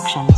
Productions.